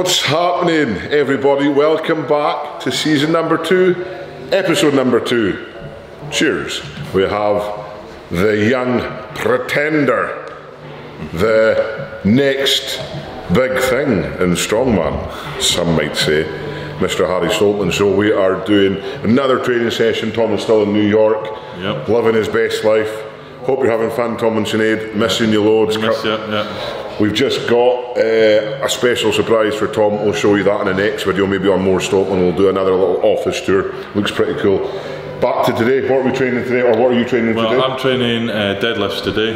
What's happening, everybody? Welcome back to season number two, episode number two. Cheers. We have the young pretender, the next big thing in strongman, some might say, Mr. Harry Stoltman. So we are doing another training session. Tom is still in New York, Yep. living his best life. Hope you're having fun, Tom and Sinead. Missing you loads. Miss ya, yeah. We've just got uh, a special surprise for Tom. We'll show you that in the next video, maybe on more Stoltman. We'll do another little office tour. Looks pretty cool. Back to today. What are we training today, or what are you training Well, today? I'm training uh, deadlifts today.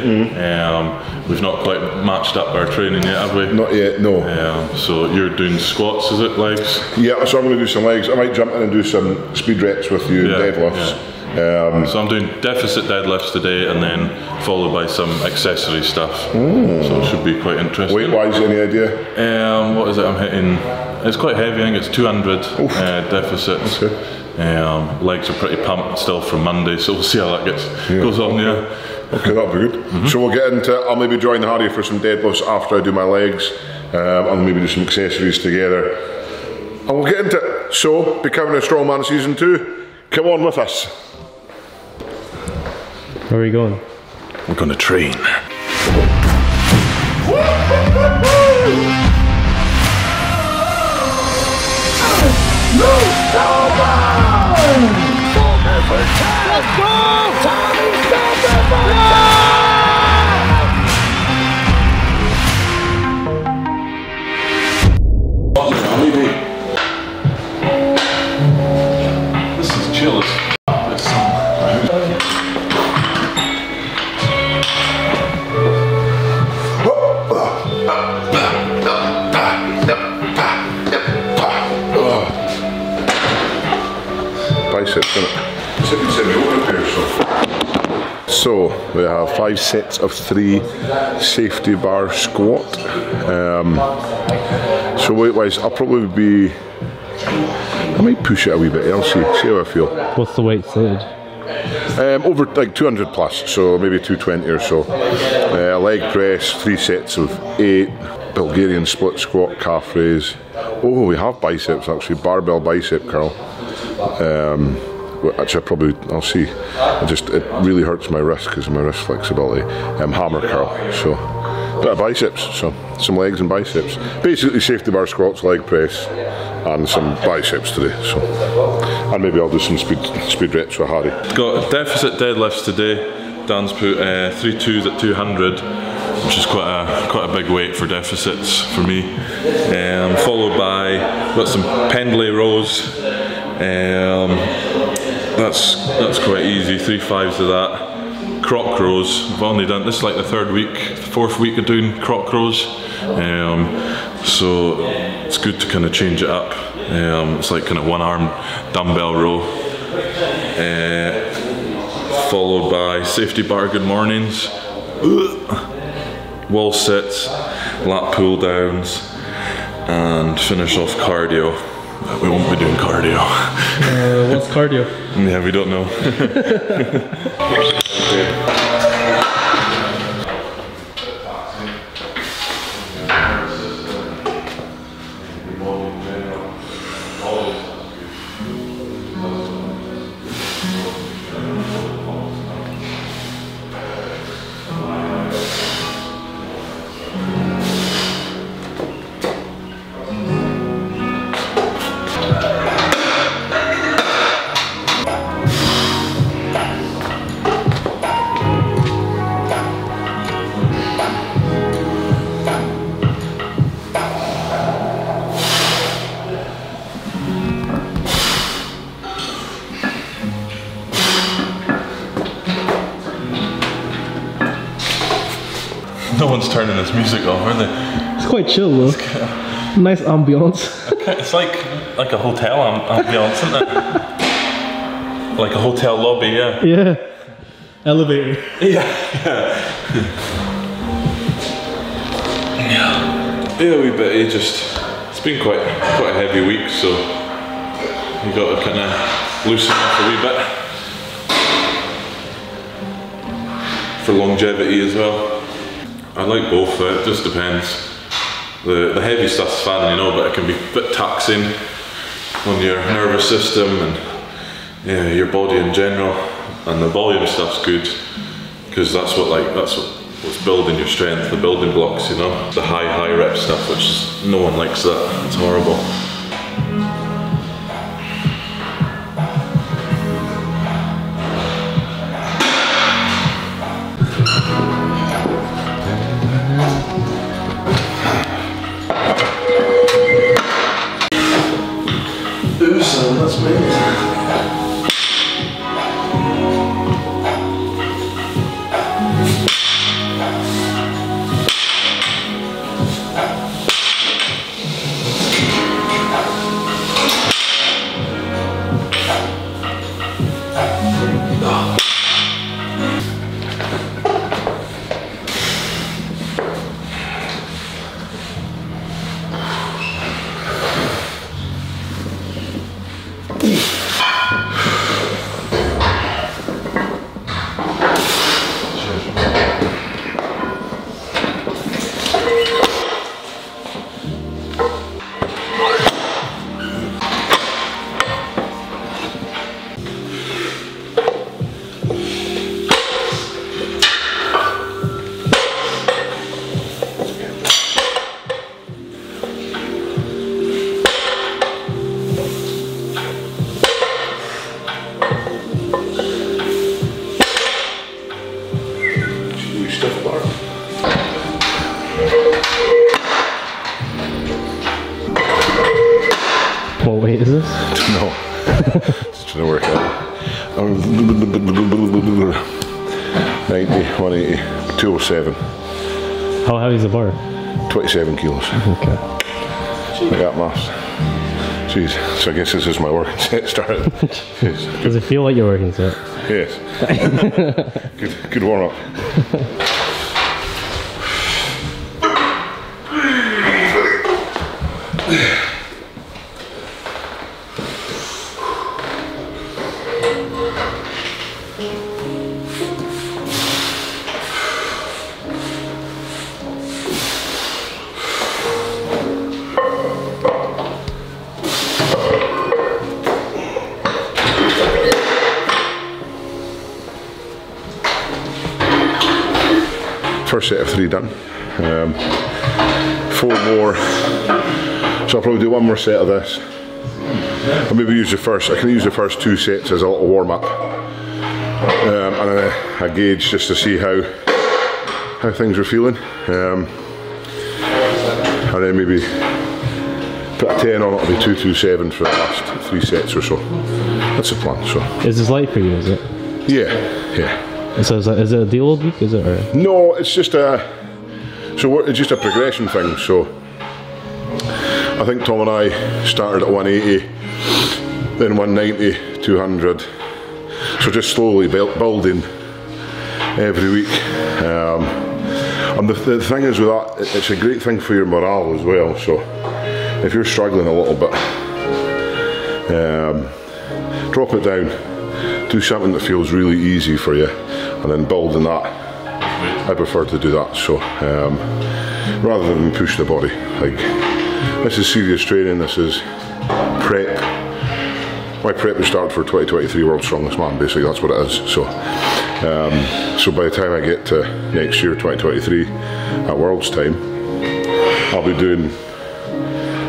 Um, we've not quite matched up our training yet, have we? Not yet, no. Um, so you're doing squats, is it, legs? Yeah, so I'm going to do some legs. I might jump in and do some speed reps with you, Yeah, deadlifts. Um, So I'm doing deficit deadlifts today, and then followed by some accessory stuff. So it should be quite interesting. weight wise, any idea? Um, what is it? I'm hitting. It's quite heavy. I think it's 200 uh, deficits. Um, legs are pretty pumped still from Monday, so we'll see how that gets goes on. Yeah. Okay, that'll be good. So we'll get into. I'll maybe join Harry for some deadlifts after I do my legs, um, and maybe do some accessories together. And we'll get into it. So, becoming a strongman season two. Come on with us. Where are you going? We're going to train. Let's This So we have five sets of three safety bar squat. Um, so weight wise, I'll probably be. I might push it a wee bit. I'll see. See how I feel. What's the weight stated? Um, over like 200 plus, so maybe 220 or so. Uh, leg press, three sets of eight. Bulgarian split squat, calf raise. Oh, we have biceps actually, barbell bicep curl. Um, actually, I probably I'll see. I just it really hurts my wrist because of my wrist flexibility. Um, hammer curl, so bit of biceps, so some legs and biceps. Basically, safety bar squats, leg press, and some biceps today. So, and maybe I'll do some speed speed reps with Harry. Got deficit deadlifts today. Dan's put uh, three twos at 200, which is quite a quite a big weight for deficits for me. Um, followed by got some pendlay rows. Um, that's that's quite easy. Three fives of that. Croc rows. I've only done this is like the third week, fourth week of doing croc rows. Um, so it's good to kind of change it up. Um, it's like kind of one arm dumbbell row. Uh, followed by safety bar good mornings, wall sits, lat pull downs, and finish off cardio. We won't be doing cardio. Uh, what's cardio? yeah, we don't know. No one's turning this music off, are they? It's quite chill though. Nice ambiance. It's like like a hotel am- ambiance, isn't it? like a hotel lobby, yeah. yeah. Elevator. Yeah, we bit. It just it's been quite quite a heavy week, so you got to kind of loosen up a wee bit for longevity as well. I like both. It just depends. the, the heavy stuff's fun, you know, but it can be a bit taxing on your nervous system and yeah, your body in general. And the volume stuff's good because that's what like that's what, what's building your strength, the building blocks, you know. The high high rep stuff, which is, no one likes that. It's horrible. The bar? 27 kilos. Okay. I got maths. Jeez, so I guess this is my working set started. Does it feel like you're working set? Yes. good, good warm up. First set of three done. Um, four more. So I'll probably do one more set of this. I'll maybe use the first. I can use the first two sets as a little warm up, um, and a, a gauge just to see how how things are feeling, um, and then maybe put a ten on it. It'll be two two seven for the last three sets or so. That's the plan. So Is this light for you? Is it? yeah, yeah. So is, that, is it a deal week? Is it? Or? No, it's just a so it's just a progression thing. So I think Tom and I started at 180, then 190, 200. So just slowly build, building every week. Um, and the, the thing is with that, it's a great thing for your morale as well. So if you're struggling a little bit, um, drop it down. Do something that feels really easy for you, and then build on that. I prefer to do that. So um, rather than push the body, like this is serious training. This is prep. My prep is started for 2023 World Strongest Man. Basically, that's what it is. So, um, so by the time I get to next year, 2023, at World's time, I'll be doing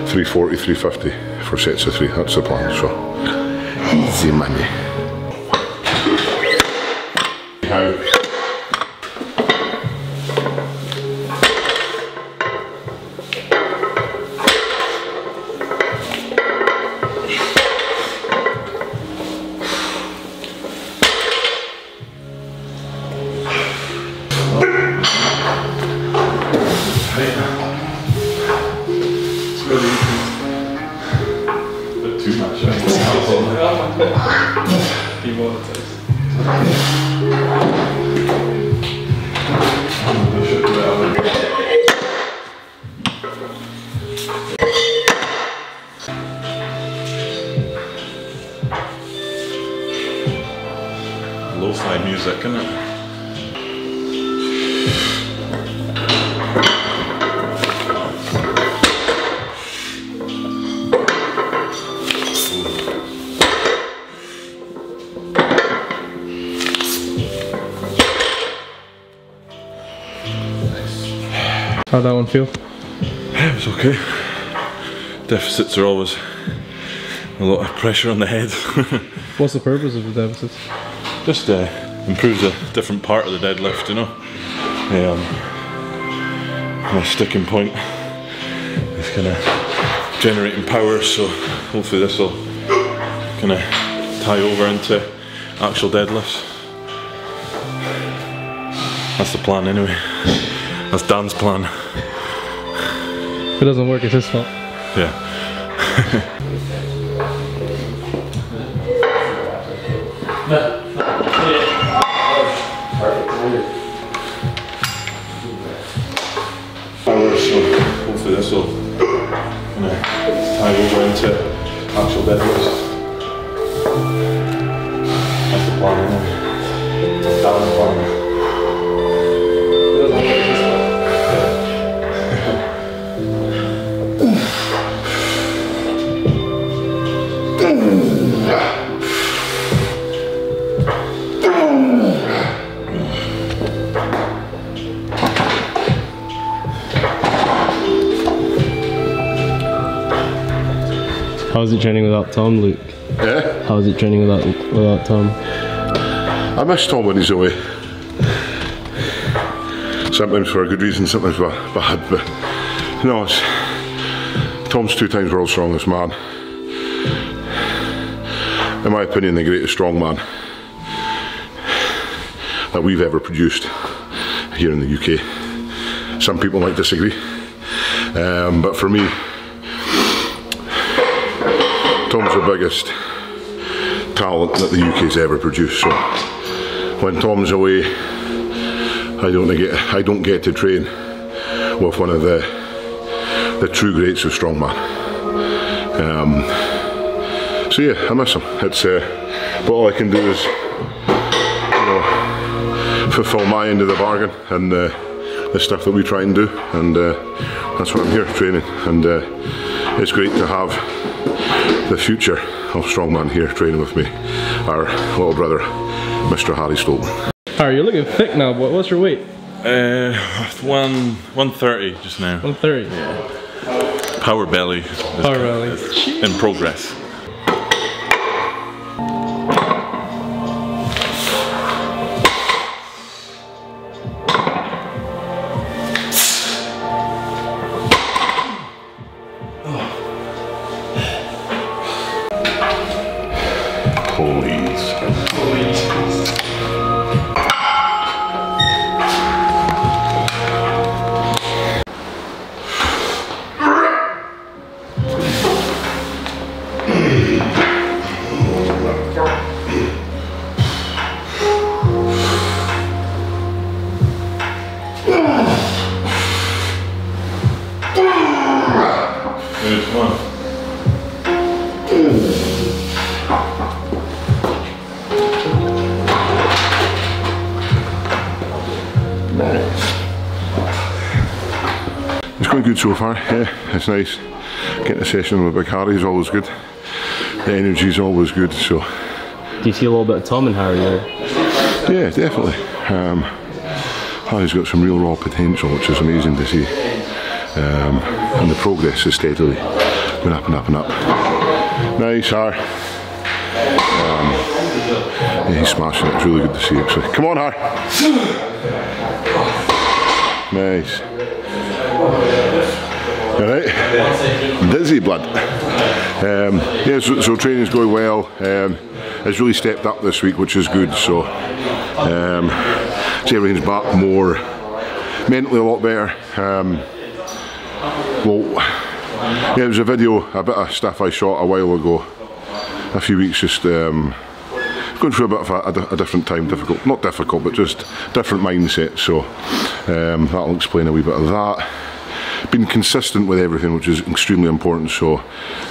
340, 350 for sets of three. That's the plan. So easy money. How? lo-fi music, isn't it? Uh, How that one feel? It was okay. Deficits are always a lot of pressure on the head. What's the purpose of the deficits? Just uh, improves a different part of the deadlift, you know. Um, my sticking point is kind of generating power, so hopefully this will kind of tie over into actual deadlifts. That's the plan, anyway. That's Dan's plan. If it doesn't work, it's his fault. Yeah. Power, so hopefully this will kind of tie over into actual deadlifts. That's the plan, anyway. Dan's plan. How's it training without Tom, Luke? Yeah. How's it training without without Tom? I miss Tom when he's away. Sometimes for a good reason, sometimes for bad, but no, it's, Tom's two times world's strongest man. In my opinion, the greatest strongman that we've ever produced here in the UK. Some people might disagree, um, but for me, Tom's the biggest talent that the UK's ever produced. So when Tom's away, I don't get I don't get to train with one of the the true greats of strongman. Um, so yeah, I miss him. It's uh, but all I can do is you know fulfil my end of the bargain and uh, the stuff that we try and do, and uh, that's what I'm here training. And uh, it's great to have the future of strongman here training with me, our little brother, Mr. Harry Stoltman. Alright, you're looking thick now, but what's your weight? Uh, one one thirty just now. 130. Yeah. Power belly. Power belly. In progress. So far. Yeah, it's nice. Getting a session with Big Harry is always good. The energy is always good. So Do you see a little bit of Tom and Harry there? yeah, definitely. Um, Harry's got some real raw potential, which is amazing to see. Um, and the progress is steadily going up and up and up. Nice, Harry. Um, yeah, he's smashing it. It's really good to see, actually. Come on, Har. Nice. All right. Dizzy blood. Um, yeah, so, so training's going well. Um, it's really stepped up this week, which is good. So, um, everything's back more mentally a lot better. Um, well, yeah, it was a video, a bit of stuff I shot a while ago, a few weeks just um, going through a bit of a, a a different time, difficult, not difficult, but just different mindset. So um, that'll explain a wee bit of that. Been consistent with everything, which is extremely important. So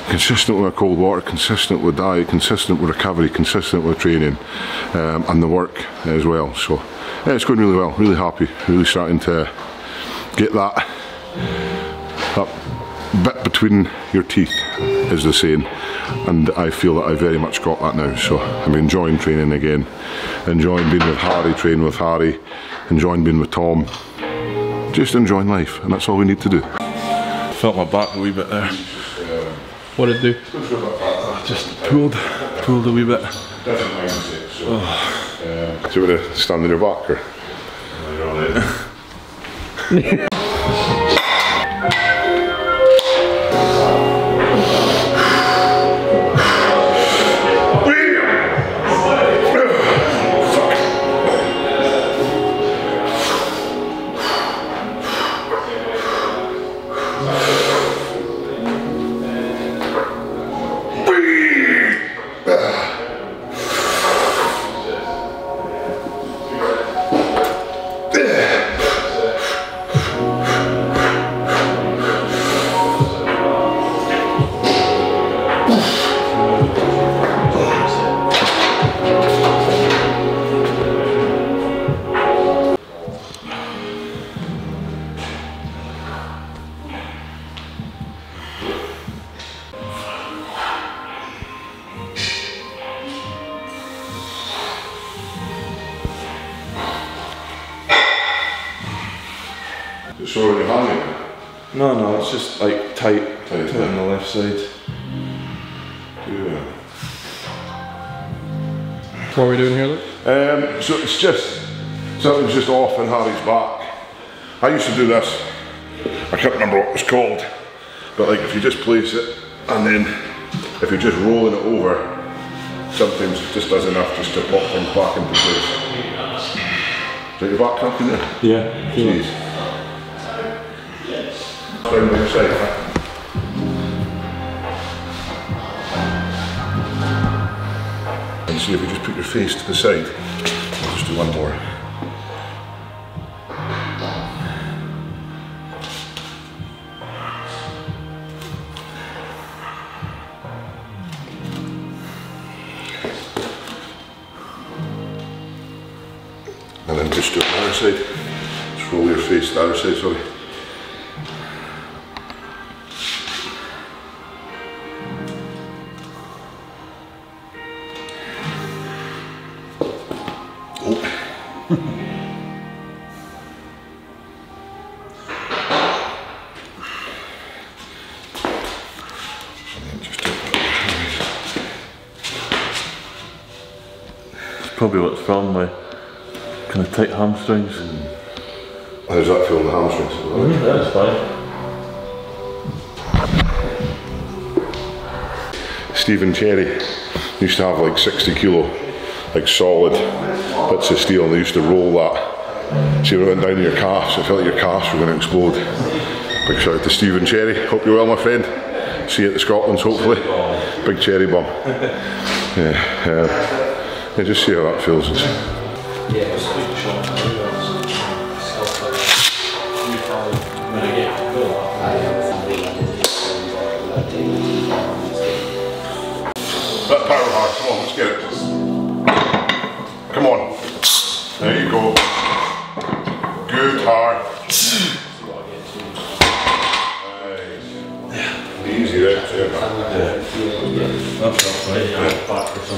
consistent with my cold water, consistent with diet, consistent with recovery, consistent with training, um, and the work as well. So yeah, it's going really well. Really happy. Really starting to get that that bit between your teeth, is the saying, and I feel that I very much got that now. So I'm enjoying training again, enjoying being with Harry, training with Harry, enjoying being with Tom. Just enjoying life, and that's all we need to do. Felt my back a wee bit there. What did it do? Just pulled, pulled a wee bit. Mindset. So, so we're gonna stand on your back, or? So in your hand, No, no, it's just like tight, Tight, tight on the left side. yeah. What are we doing here, Luke? Um, so it's just something's just off in Harry's back. I used to do this. I can't remember what it was called, but like if you just place it and then if you're just rolling it over, sometimes it just does enough just to pop things back into place. Is that your back cracking there? Yeah. Jeez. And see if you just put your face to the side. I'll just do one more. And then just do it on the other side. Just roll your face to the other side, sorry. Probably what's wrong with kind of tight hamstrings. How does that feel in the hamstrings? That's fine. Stephen Cherry used to have like 60 kilo, like solid bits of steel, and they used to roll that. See, when it went down to your calves, it felt like your calves were going to explode. Big shout out to Stephen Cherry. Hope you're well, my friend. See you at the Scotlands, hopefully. Big cherry bomb. Yeah, uh, yeah, just see how that feels. That power hard, come on, let's get it. Come on. There you go. Good hard. Nice. Easy there. Yeah.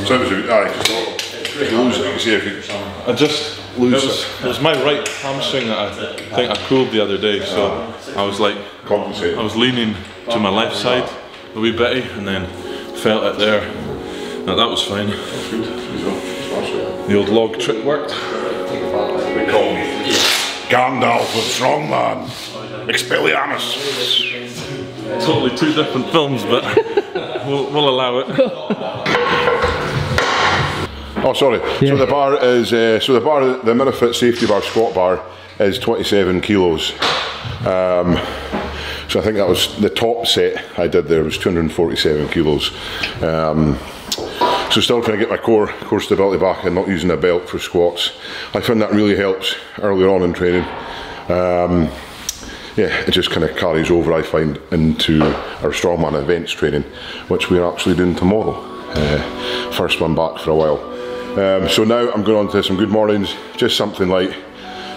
So it was, aye, just lose it. See if you I just it Lose was, it was my right hamstring that I think I pulled the other day, so I was like compensate. I was leaning to my left side a wee bitty and then felt it there. Now that was fine. The old log trick worked. They call me Gandalf with Strongman. Expelliarmus. Totally two different films, but we'll, we'll allow it. Oh, sorry. So the bar is uh, so the bar, the Minifit safety bar squat bar is 27 kilos. Um, so I think that was the top set I did there was 247 kilos. Um, so still trying to get my core core stability back and not using a belt for squats. I find that really helps earlier on in training. Um, yeah, it just kind of carries over, I find, into our strongman events training, which we're actually doing tomorrow. Uh, first one back for a while. Um, so now I'm going on to some good mornings, just something light,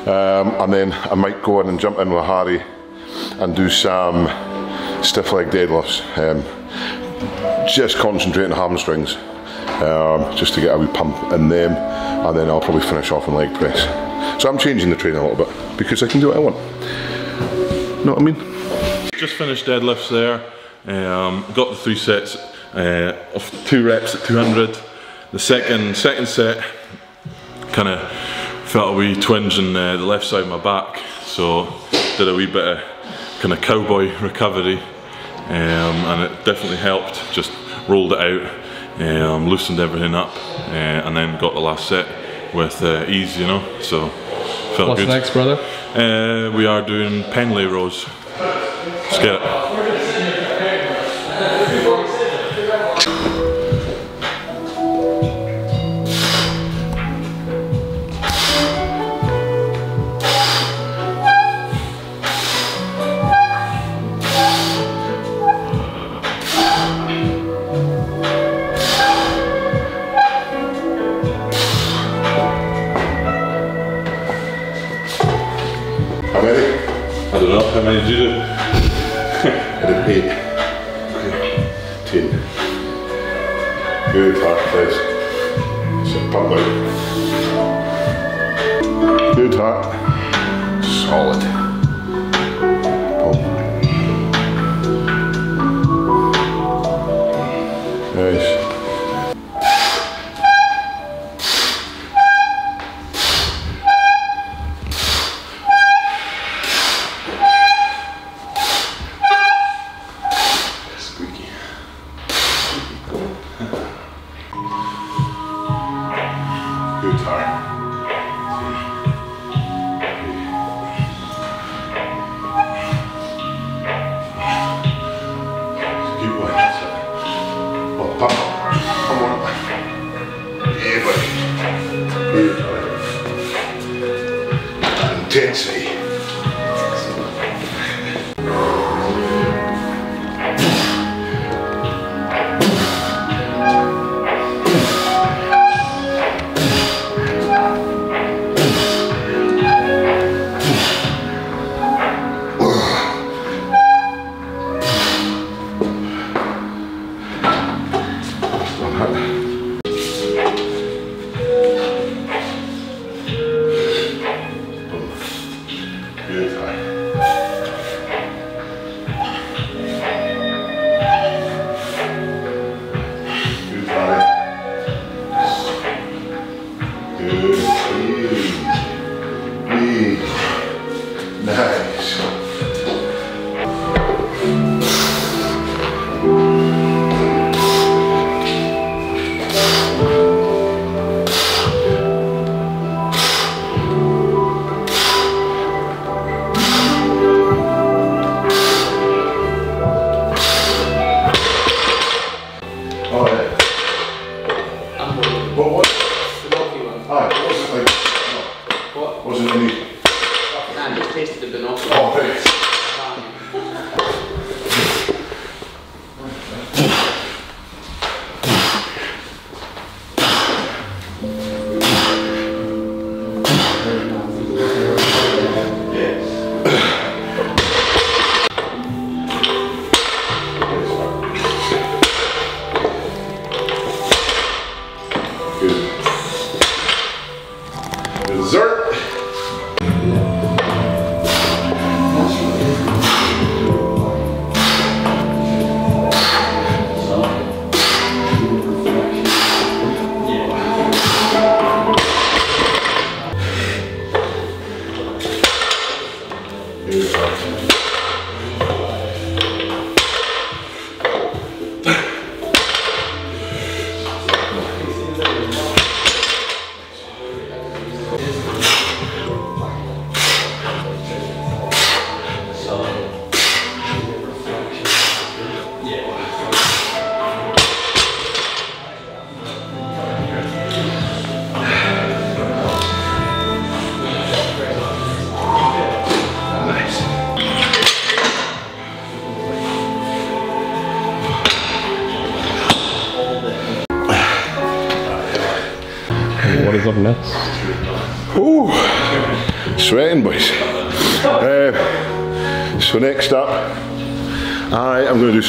um, and then I might go in and jump in with Harry and do some stiff leg deadlifts. Um, just concentrating on hamstrings, um, just to get a wee pump in them, and then I'll probably finish off on leg press. So I'm changing the training a little bit. because I can do what I want. Know what I mean? Just finished deadlifts there. Um, got the three sets uh, of two reps at 200. The second second set kind of felt a wee twinge in uh, the left side of my back, so did a wee bit of kind of cowboy recovery, um, and it definitely helped. Just rolled it out, um, loosened everything up, uh, and then got the last set with uh, ease, you know. So felt What's good. next, brother? Uh, we are doing Pendlay rows. Let's Good heart. Easy.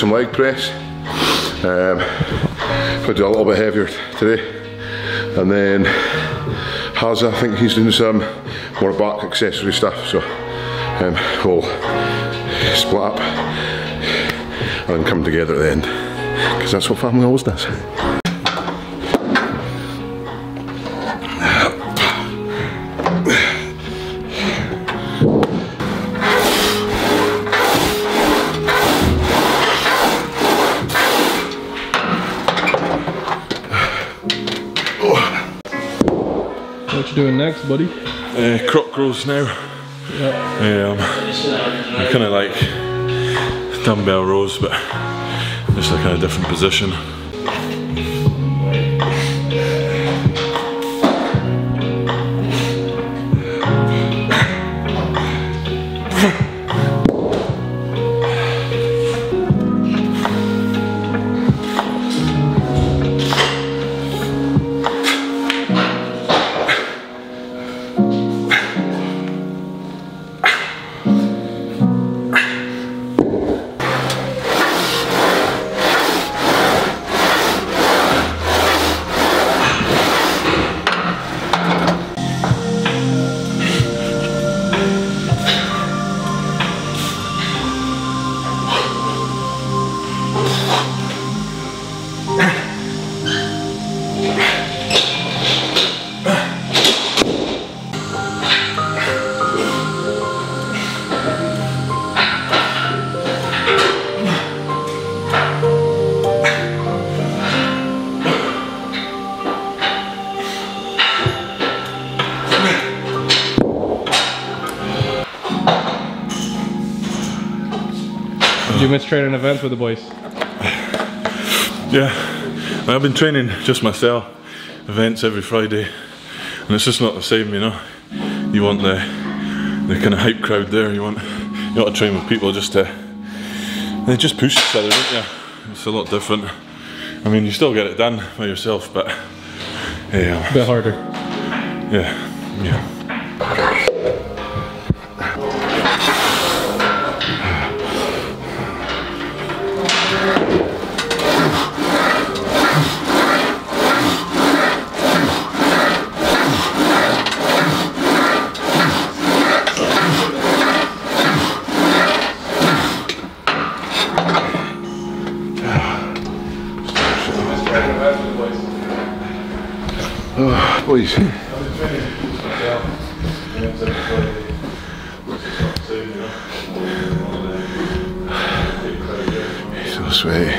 Some leg press. Um, to do a little bit heavier today, and then has, I think he's doing some more back accessory stuff. So um, we'll split up and come together at the end because that's what family always does. Next, buddy? Uh, rows now. Yeah. Um, they're kind of like dumbbell rows, but just like in a different position. Events with the boys? Yeah, I've been training just myself, events every Friday, and it's just not the same, you know. You want the the kind of hype crowd there. You want you want to train with people just to they just push each other, don't you? It's a lot different. I mean, you still get it done by yourself, but yeah, A bit harder. yeah, yeah. Boys, so sweaty.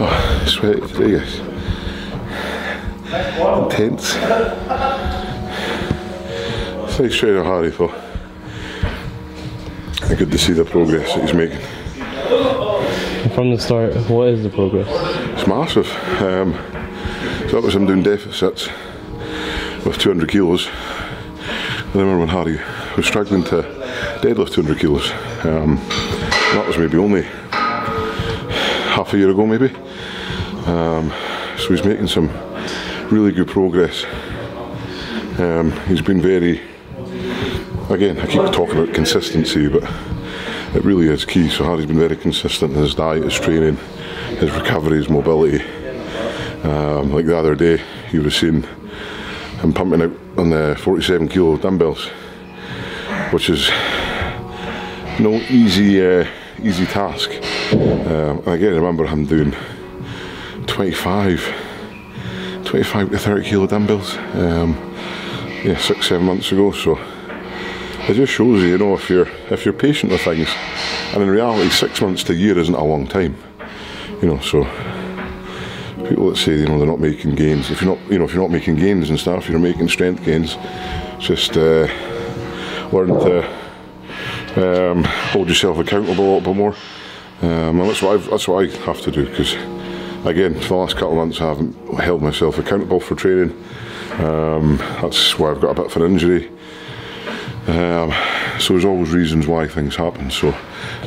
Oh, sweaty today, guys. Intense. It's nice training Harry though. Good to see the progress that he's making. From the start, what is the progress? It's massive. Um, so that was him doing deficits with 200 kilos. I remember when Harry was struggling to deadlift 200 kilos. Um, that was maybe only half a year ago, maybe. Um, so he's making some really good progress. Um, he's been very, again, I keep talking about consistency, but it really is key. So Harry's been very consistent in his diet, his training, his recovery, his mobility. Um, like the other day, you would have seen him pumping out on the 47 kilo dumbbells, which is no easy uh, easy task. Um, and again, I remember him doing 25, 25 to 30 kilo dumbbells, um, yeah, six seven months ago. So it just shows you, you know, if you're if you're patient with things, and in reality, six months to a year isn't a long time, you know. So people that say you know they're not making gains, if you're not, you know, if you're not making gains and stuff, you're making strength gains. Just uh, learn to um, hold yourself accountable a little bit more. Um, and that's what I've, that's what I have to do because, again, for the last couple of months, I haven't held myself accountable for training. Um, that's why I've got a bit of an injury. Um, so there's always reasons why things happen. So,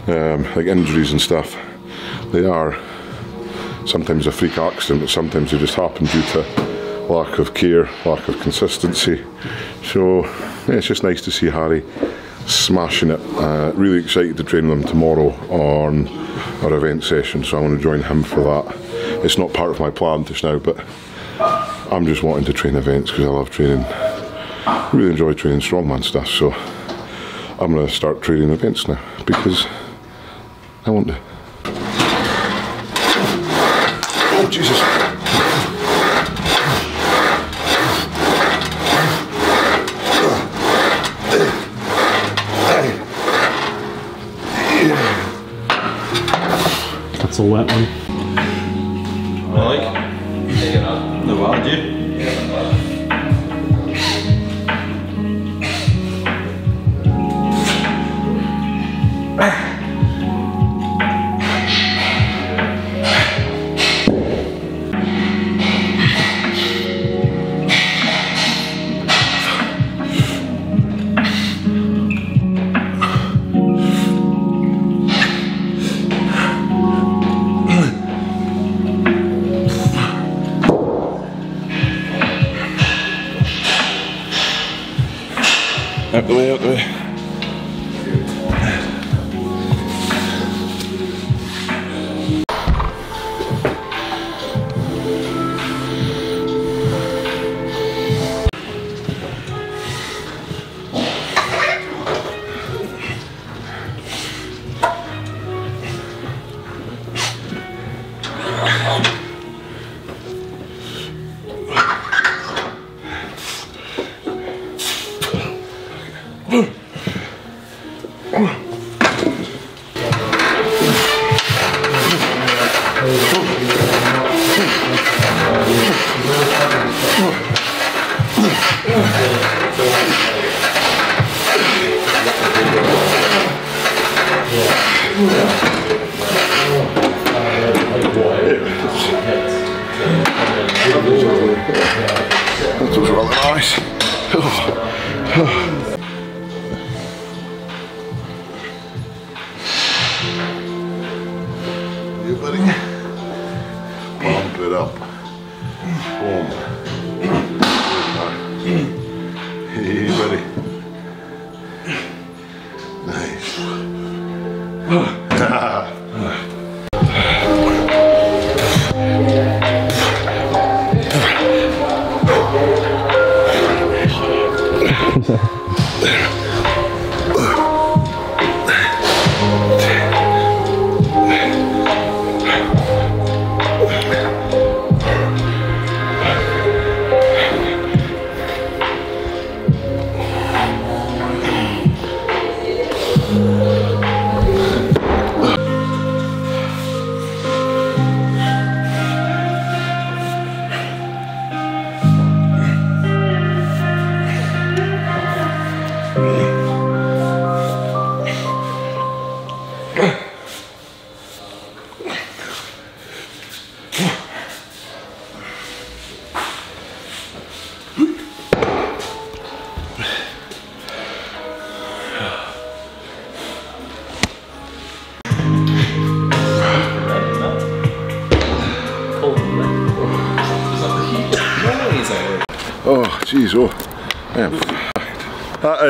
um, like injuries and stuff, they are sometimes a freak accident, but sometimes they just happen due to lack of care, lack of consistency. So yeah, it's just nice to see Harry smashing it. Uh, really excited to train them tomorrow on our event session, so I'm going to join him for that. It's not part of my plan just now, but I'm just wanting to train events because I love training. Really enjoy training strongman stuff, so I'm going to start training events now because I want to. Oh, Jesus. That's a wet one. Yeah.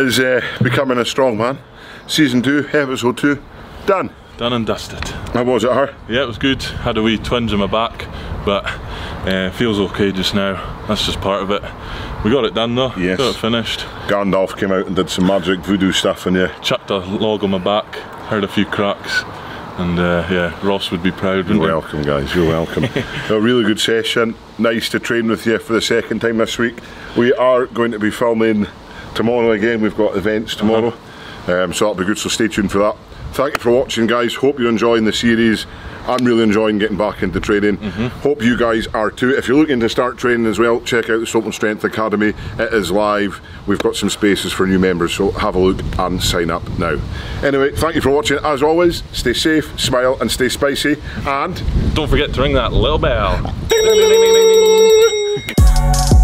is uh, Becoming a Strong Man. Season 2, Episode 2. Done. Done and dusted. How was it, her? Yeah, it was good. Had a wee twinge in my back, but uh, feels okay just now. That's just part of it. We got it done though. Yes. Got it finished. Gandalf came out and did some magic voodoo stuff and yeah. Chucked a log on my back. Heard a few cracks. And uh, yeah, Ross would be proud. You're welcome, guys. You're welcome. a really good session. Nice to train with you for the second time this week. We are going to be filming tomorrow again. We've got events tomorrow, um, so that'll be good. So stay tuned for that. Thank you for watching, guys. Hope you're enjoying the series. I'm really enjoying getting back into training. Hope you guys are too. If you're looking to start training as well, check out the Stoltman Strength Academy. It is live. We've got some spaces for new members, so have a look and sign up now. Anyway, thank you for watching. As always, stay safe, smile, and stay spicy. And Don't forget to ring that little bell.